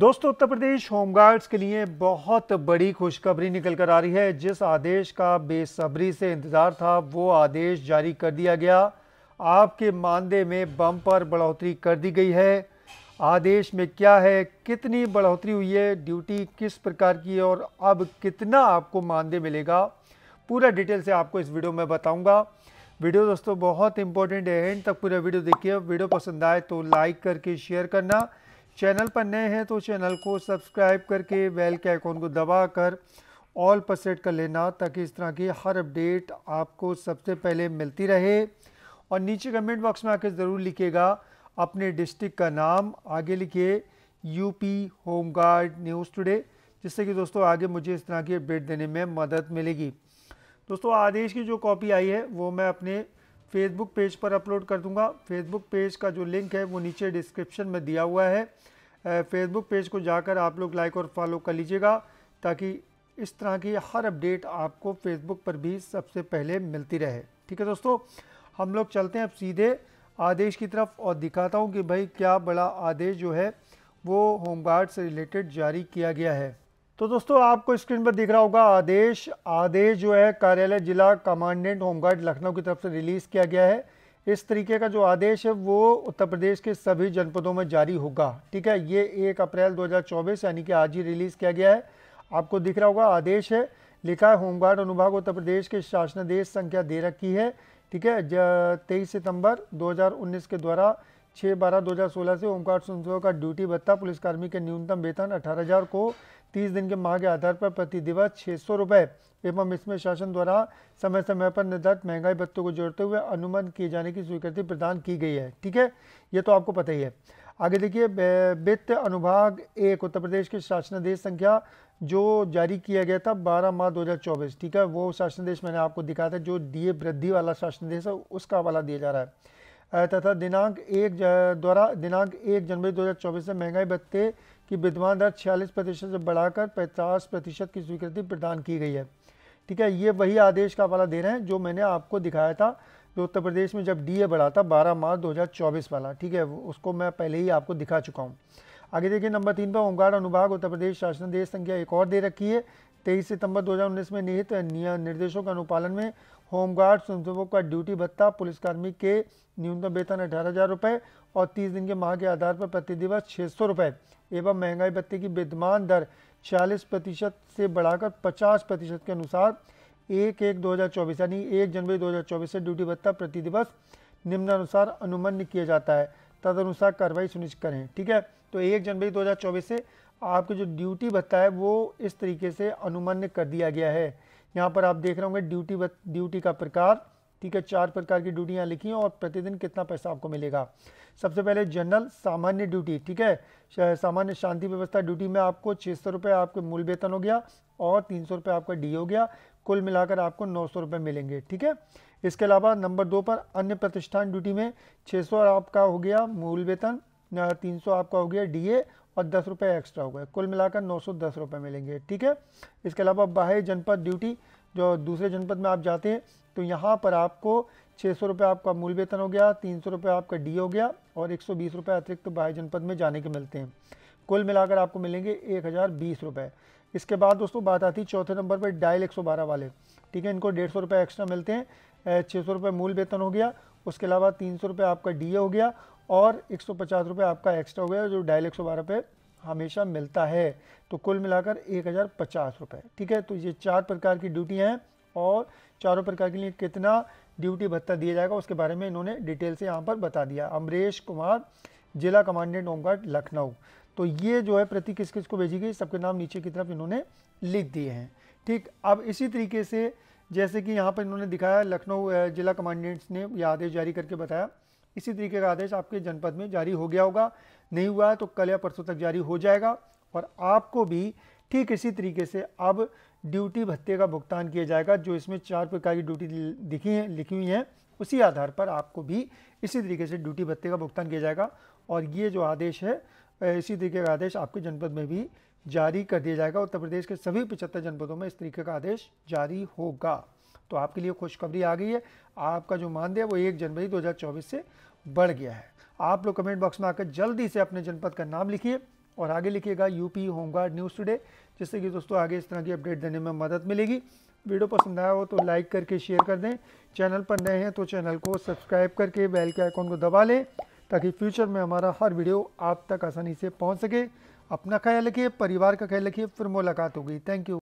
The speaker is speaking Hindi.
दोस्तों, उत्तर प्रदेश होमगार्ड्स के लिए बहुत बड़ी खुशखबरी निकल कर आ रही है। जिस आदेश का बेसब्री से इंतज़ार था, वो आदेश जारी कर दिया गया। आपके मानदेय में बम पर बढ़ोतरी कर दी गई है। आदेश में क्या है, कितनी बढ़ोतरी हुई है, ड्यूटी किस प्रकार की है और अब कितना आपको मानदेय मिलेगा, पूरा डिटेल से आपको इस वीडियो में बताऊँगा। वीडियो दोस्तों, बहुत इंपॉर्टेंट है। एंड तक पूरा वीडियो देखिए। वीडियो पसंद आए तो लाइक करके शेयर करना। चैनल पर नए हैं तो चैनल को सब्सक्राइब करके बेल के आइकॉन को दबा कर ऑल पर सेट कर लेना ताकि इस तरह की हर अपडेट आपको सबसे पहले मिलती रहे। और नीचे कमेंट बॉक्स में आके ज़रूर लिखिएगा अपने डिस्ट्रिक्ट का नाम। आगे लिखिए UP home guard news today जिससे कि दोस्तों आगे मुझे इस तरह की अपडेट देने में मदद मिलेगी। दोस्तों आदेश की जो कॉपी आई है, वो मैं अपने फेसबुक पेज पर अपलोड कर दूँगा। फेसबुक पेज का जो लिंक है, वो नीचे डिस्क्रिप्शन में दिया हुआ है। फेसबुक पेज को जाकर आप लोग लाइक और फॉलो कर लीजिएगा, ताकि इस तरह की हर अपडेट आपको फेसबुक पर भी सबसे पहले मिलती रहे। ठीक है दोस्तों? हम लोग चलते हैं अब सीधे आदेश की तरफ़ और दिखाता हूँ कि भाई क्या बड़ा आदेश जो है, वो होमगार्ड से रिलेटेड जारी किया गया है। तो दोस्तों, आपको स्क्रीन पर दिख रहा होगा आदेश। आदेश जो है, कार्यालय जिला कमांडेंट होमगार्ड लखनऊ की तरफ़ से रिलीज़ किया गया है। इस तरीके का जो आदेश है, वो उत्तर प्रदेश के सभी जनपदों में जारी होगा। ठीक है, ये एक अप्रैल 2024 यानी कि आज ही रिलीज़ किया गया है। आपको दिख रहा होगा आदेश है, लिखा है, होमगार्ड अनुभाग उत्तर प्रदेश के शासनादेश संख्या दे रखी है। ठीक है तेईस सितंबर 2019 के द्वारा छः बारह दो से होमगार्ड संस्थाओं का ड्यूटी भत्ता पुलिसकर्मी के न्यूनतम वेतन अठारह को तीस दिन के माह के आधार पर प्रति दिवस छः सौ रुपये एवं इसमें शासन द्वारा समय समय पर निर्धारित महँगाई भत्तों को जोड़ते हुए अनुमान किए जाने की स्वीकृति प्रदान की गई है। ठीक है? ये तो आपको पता ही है। आगे देखिए वित्त अनुभाग एक, उत्तर प्रदेश के शासनादेश संख्या जो जारी किया गया था 12 मार्च 2024 ठीक है? वो शासनादेश मैंने आपको दिखाया था, जो डीए वृद्धि वाला शासनादेश है, उसका वाला दिया जा रहा है। तथा दिनांक एक द्वारा दिनांक एक जनवरी 2024 से महँगाई भत्ते की विद्वान दर छियालीस प्रतिशत से बढ़ाकर पचास प्रतिशत की स्वीकृति प्रदान की गई है। ठीक है, ये वही आदेश का वाला दे रहे हैं जो मैंने आपको दिखाया था, जो उत्तर प्रदेश में जब डीए बढ़ा था 12 मार्च 2024 वाला। ठीक है, उसको मैं पहले ही आपको दिखा चुका हूँ। आगे देखिए, नंबर तीन पर ओंकार अनुभाग, उत्तर प्रदेश शासन देश संख्या एक और दे रखी है। तेईस सितंबर 2019 में निहित निर्देशों के अनुपालन में होमगार्ड स्वयंसेवकों का ड्यूटी भत्ता पुलिसकर्मी के न्यूनतम वेतन अठारह हज़ार रुपये और तीस दिन के माह के आधार पर प्रति दिवस छः सौ रुपये एवं महँगाई भत्ते की विद्यमान दर छियालीस प्रतिशत से बढ़ाकर पचास प्रतिशत के अनुसार एक एक दो हज़ार चौबीस, यानी एक जनवरी दो हज़ार चौबीस से ड्यूटी भत्ता प्रति दिवस निम्नानुसार अनुमन्य किया जाता है। तदनुसार कार्रवाई सुनिश्चित करें, ठीक है? तो एक जनवरी 2024 से आपकी जो ड्यूटी भत्ता है वो इस तरीके से अनुमन्य कर दिया गया है। यहाँ पर आप देख रहे होंगे ड्यूटी ड्यूटी का प्रकार, ठीक है, चार प्रकार की ड्यूटियाँ लिखी हैं और प्रतिदिन कितना पैसा आपको मिलेगा। सबसे पहले जनरल, सामान्य ड्यूटी, ठीक है सामान्य शांति व्यवस्था ड्यूटी में आपको छः सौ रुपये आपके मूल वेतन हो गया और तीन सौ रुपये आपका डी हो गया। कुल मिलाकर आपको नौ सौ रुपये मिलेंगे, ठीक है। इसके अलावा नंबर दो पर अन्य प्रतिष्ठान ड्यूटी में छः सौ आपका हो गया मूल वेतन तीन सौ आपका हो गया डीए और दस रुपये एक्स्ट्रा हो गए। कुल मिलाकर नौ सौ दस रुपये मिलेंगे, ठीक है? इसके अलावा बाह्य जनपद ड्यूटी जो दूसरे जनपद में आप जाते हैं तो यहाँ पर आपको छः सौ रुपये आपका मूल वेतन हो गया, तीन सौ रुपये आपका डी हो गया और एक सौ बीस रुपये अतिरिक्त तो बाह्य जनपद में जाने के मिलते हैं। कुल मिलाकर आपको मिलेंगे एक हज़ार बीस रुपये इसके बाद दोस्तों बात आती है चौथे नंबर पर डायल एक सौ बारह वाले। ठीक है, इनको डेढ़ सौ रुपये एक्स्ट्रा मिलते हैं। छः सौ रुपये मूल वेतन हो गया, उसके अलावा तीन सौ रुपये आपका डीए हो गया और एक सौ आपका एक्स्ट्रा हो गया जो डायल एक सौ बारह पे हमेशा मिलता है। तो कुल मिलाकर एक हज़ार पचास रुपये, ठीक है? तो ये चार प्रकार की ड्यूटी हैं और चारों प्रकार के लिए कितना ड्यूटी भत्ता दिया जाएगा, उसके बारे में इन्होंने डिटेल से यहाँ पर बता दिया। अमरीश कुमार, जिला कमांडेंट होमगार्ड, लखनऊ। तो ये जो है प्रति किस किस को भेजी गई, सबके नाम नीचे की तरफ़ इन्होंने लिख दिए हैं, ठीक? अब इसी तरीके से जैसे कि यहाँ पर इन्होंने दिखाया, लखनऊ जिला कमांडेंट्स ने यह आदेश जारी करके बताया इसी तरीके का आदेश आपके जनपद में जारी हो गया होगा। नहीं हुआ है तो कल या परसों तक जारी हो जाएगा और आपको भी ठीक इसी तरीके से अब ड्यूटी भत्ते का भुगतान किया जाएगा, जो इसमें चार प्रकार की ड्यूटी लिखी हैं, लिखी हुई हैं। उसी आधार पर आपको भी इसी तरीके से ड्यूटी भत्ते का भुगतान किया जाएगा और ये जो आदेश है इसी तरीके का आदेश आपके जनपद में भी जारी कर दिया जाएगा। उत्तर प्रदेश के सभी पचहत्तर जनपदों में इस तरीके का आदेश जारी होगा। तो आपके लिए खुशखबरी आ गई है। आपका जो मानदेय वो एक जनवरी 2024 से बढ़ गया है। आप लोग कमेंट बॉक्स में आकर जल्दी से अपने जनपद का नाम लिखिए और आगे लिखिएगा यूपी होमगार्ड न्यूज़ टुडे, जिससे कि दोस्तों आगे इस तरह की अपडेट देने में मदद मिलेगी। वीडियो पसंद आया हो तो लाइक करके शेयर कर दें। चैनल पर नए हैं तो चैनल को सब्सक्राइब करके बेल के आइकॉन को दबा लें, ताकि फ्यूचर में हमारा हर वीडियो आप तक आसानी से पहुँच सके। अपना ख्याल रखिए, परिवार का ख्याल रखिए, फिर मुलाकात होगी। Thank you.